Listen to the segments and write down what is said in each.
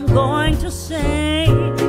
I'm going to say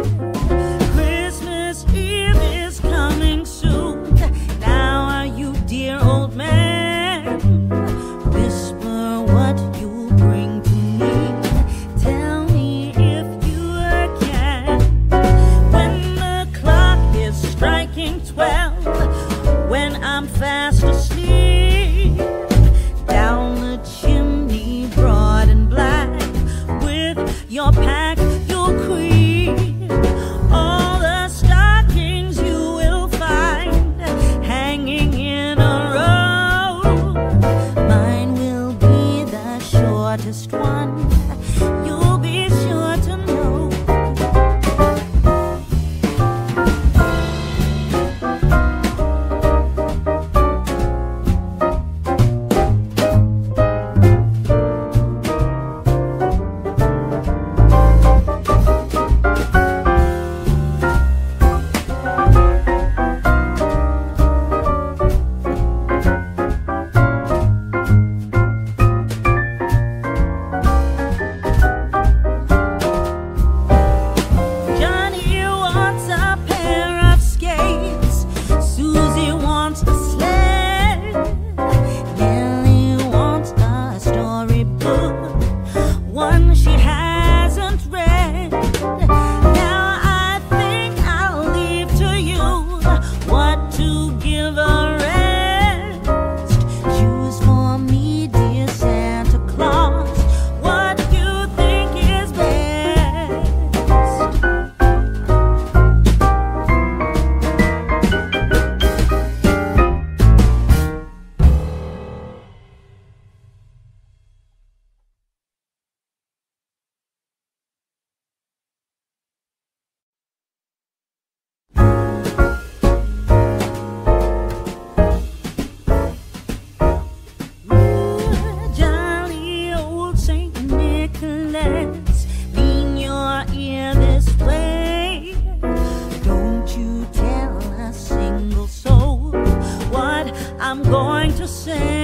just say.